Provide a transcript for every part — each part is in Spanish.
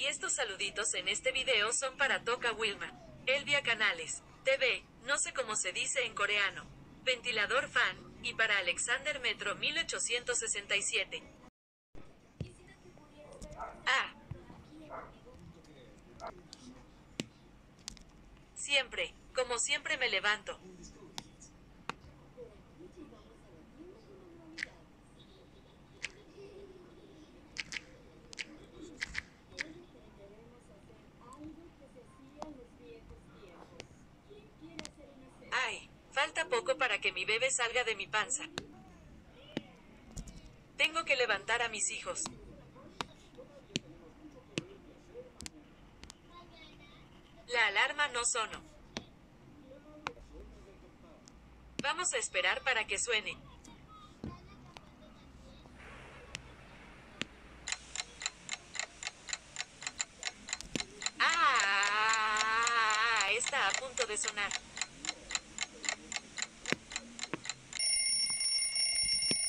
Y estos saluditos en este video son para Toca Wilma. Elvia Canales. TV, no sé cómo se dice en coreano. Ventilador fan, y para Alexander Metro 1867. Ah. Siempre, como siempre me levanto. Poco para que mi bebé salga de mi panza. Tengo que levantar a mis hijos. La alarma no sonó. Vamos a esperar para que suene. Ah, está a punto de sonar.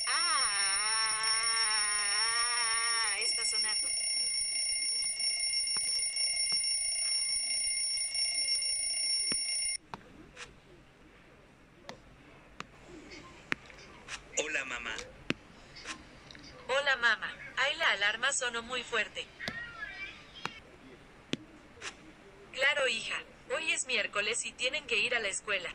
Ah, está sonando. Hola mamá. Hola mamá. Ay, alarma sonó muy fuerte. Claro, hija. Hoy es miércoles y tienen que ir a la escuela.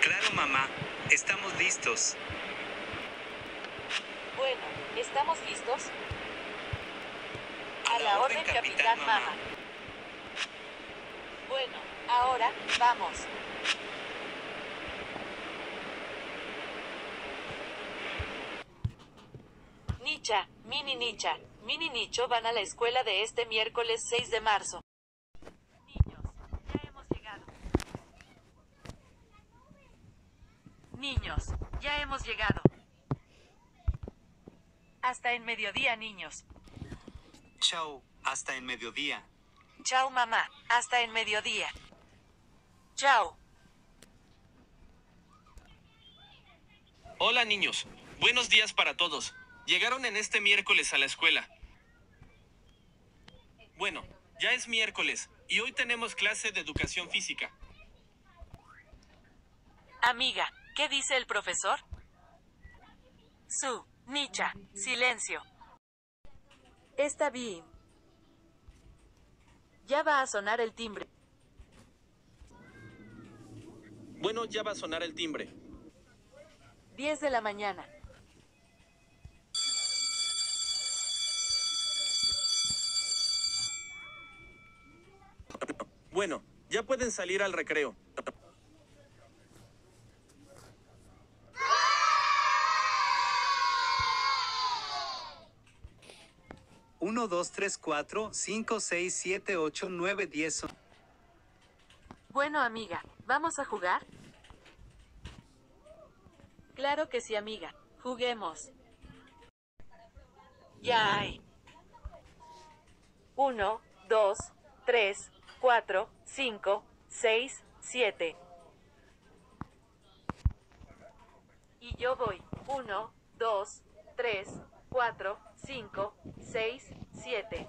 Claro mamá. Estamos listos. Bueno, ¿estamos listos? A la orden, capitán, mamá. Bueno, ahora, vamos. Nicha, Mini Nicha, Mini Nicho van a la escuela de este miércoles 6 de marzo. Niños, ya hemos llegado. Niños, ya hemos llegado. Hasta en mediodía, niños. Chao. Hasta en mediodía. Chao, mamá. Hasta en mediodía. Chao. Hola niños, buenos días para todos. Llegaron en este miércoles a la escuela. Bueno, ya es miércoles y hoy tenemos clase de educación física. Amiga, ¿qué dice el profesor? Su, Nicha, silencio. Está bien. Ya va a sonar el timbre. Bueno, ya va a sonar el timbre. 10 de la mañana. Bueno, ya pueden salir al recreo. Uno, dos, tres, cuatro, cinco, seis, siete, ocho, nueve, diez. Bueno, amiga, ¿vamos a jugar? Claro que sí, amiga. Juguemos. Ya hay. Uno, dos, tres, cuatro, cinco, seis, siete. Y yo voy. Uno, dos, tres, cuatro, cinco, seis, siete.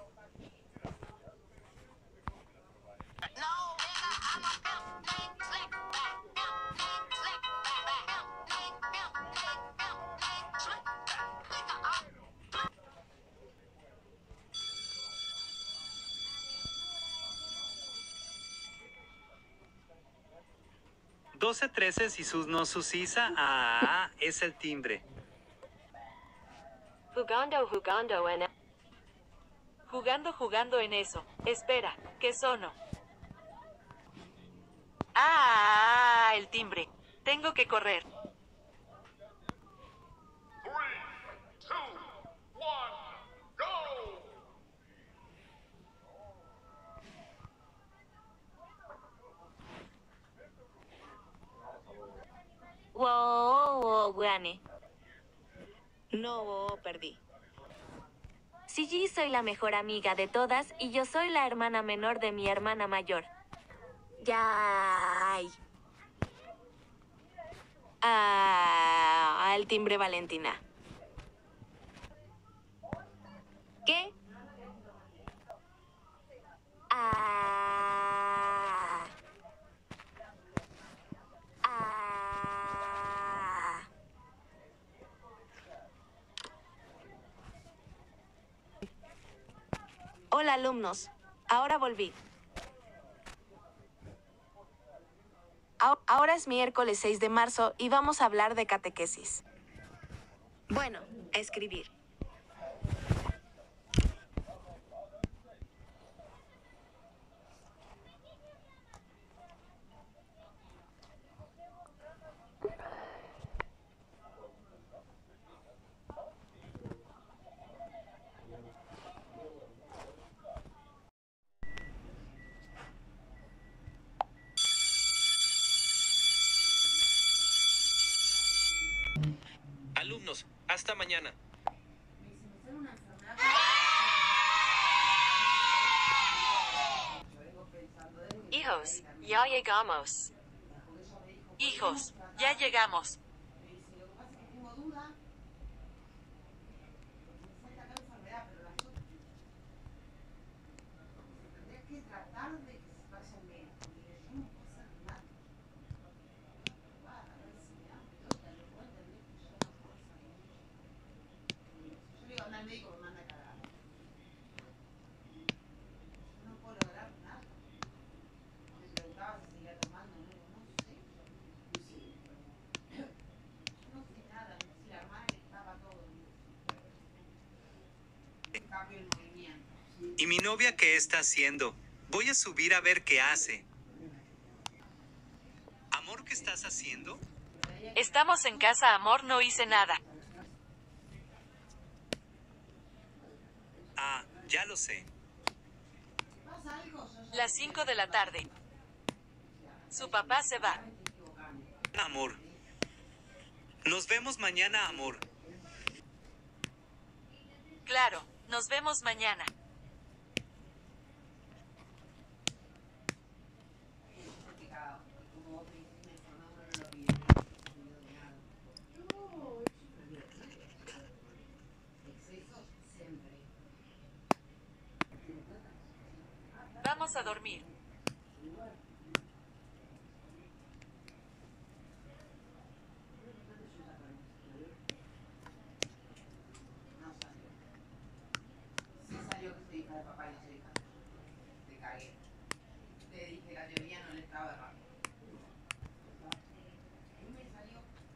Doce, trece, si sus no susisa, ah, es el timbre. Jugando, jugando en... E- jugando, jugando en eso. Espera, ¿qué sono? Ah, el timbre. Tengo que correr. Wow, wow, no, perdí. Si G soy la mejor amiga de todas y yo soy la hermana menor de mi hermana mayor. Ya. Ah, al timbre Valentina. ¿Qué? Ah. Hola, alumnos. Ahora volví. Ahora- es miércoles 6 de marzo y vamos a hablar de catequesis. Bueno, escribir. Alumnos, hasta mañana. Hijos, ya llegamos. Hijos, ya llegamos. Novia qué está haciendo? Voy a subir a ver qué hace. Amor, ¿qué estás haciendo? Estamos en casa, amor, no hice nada. Ah, ya lo sé. Las 5 de la tarde. Su papá se va. Amor. Nos vemos mañana, amor. Claro, nos vemos mañana. Vamos a dormir. Sí salió que soy hija de papá y no soy hija tuya. Te cagué. Te dije la teoría no le estaba errando. Me salió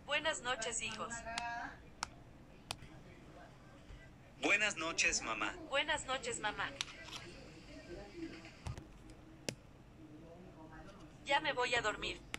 Buenas noches, hijos. Buenas noches, mamá. Buenas noches, mamá. Ya me voy a dormir.